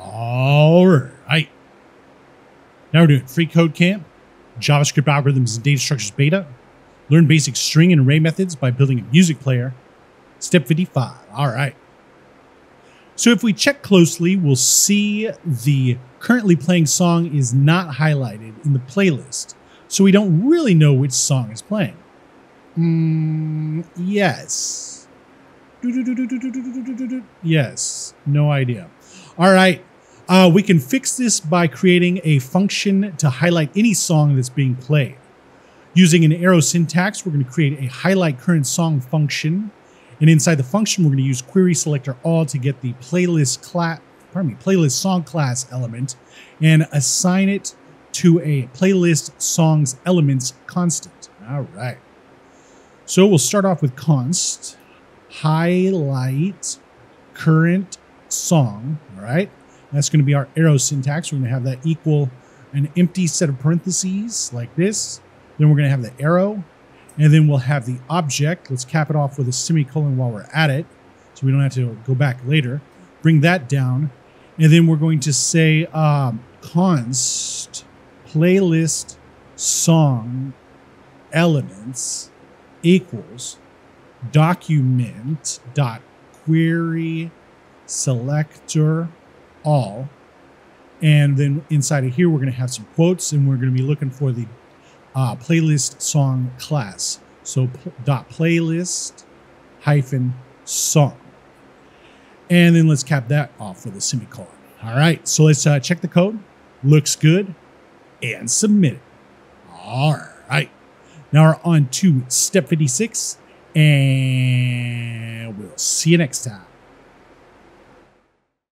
All right. Now we're doing free code camp, JavaScript algorithms and data structures beta. Learn basic string and array methods by building a music player. Step 55. All right. So if we check closely, we'll see the currently playing song is not highlighted in the playlist. So we don't really know which song is playing. Mm, yes. Yes. No idea. All right. Uh, we can fix this by creating a function to highlight any song that's being played. Using an arrow syntax, we're going to create a highlight current song function. And inside the function, we're going to use query selector all to get the playlist class, pardon me, playlist song class element and assign it to a playlist songs elements constant. All right. So we'll start off with const highlight current song. All right. That's going to be our arrow syntax. We're going to have that equal an empty set of parentheses like this. Then we're going to have the arrow. And then we'll have the object. Let's cap it off with a semicolon while we're at it. So we don't have to go back later. Bring that down. And then we're going to say um, const playlist song elements equals document dot query selector all. And then inside of here, we're going to have some quotes and we're going to be looking for the uh, playlist song class. So dot playlist hyphen song. And then let's cap that off with a semicolon. All right, so let's uh, check the code. Looks good. And submit it. All right. Now we're on to step 56. And we'll see you next time.